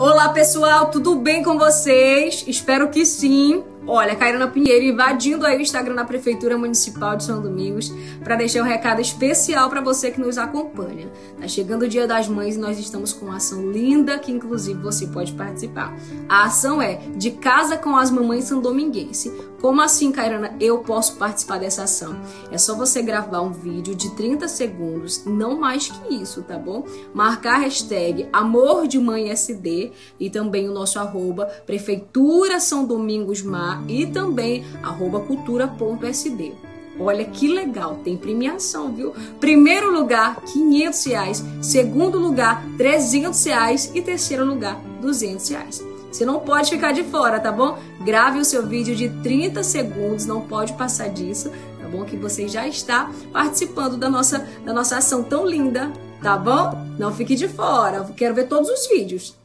Olá pessoal, tudo bem com vocês? Espero que sim. Olha, Cairana Pinheiro invadindo aí o Instagram da Prefeitura Municipal de São Domingos para deixar um recado especial para você que nos acompanha. Tá chegando o Dia das Mães e nós estamos com uma ação linda que inclusive você pode participar. A ação é De Casa com as Mamães São Dominguense. Como assim, Cairana, eu posso participar dessa ação? É só você gravar um vídeo de 30 segundos, não mais que isso, tá bom? Marcar a hashtag Amor de Mãe SD e também o nosso arroba Prefeitura São Domingos Mar e também cultura.sd. Olha que legal, tem premiação, viu? Primeiro lugar, 500 reais. Segundo lugar, 300 reais. E terceiro lugar, 200 reais. Você não pode ficar de fora, tá bom? Grave o seu vídeo de 30 segundos, não pode passar disso, tá bom? Que você já está participando da nossa, da nossa ação tão linda, tá bom? Não fique de fora, quero ver todos os vídeos.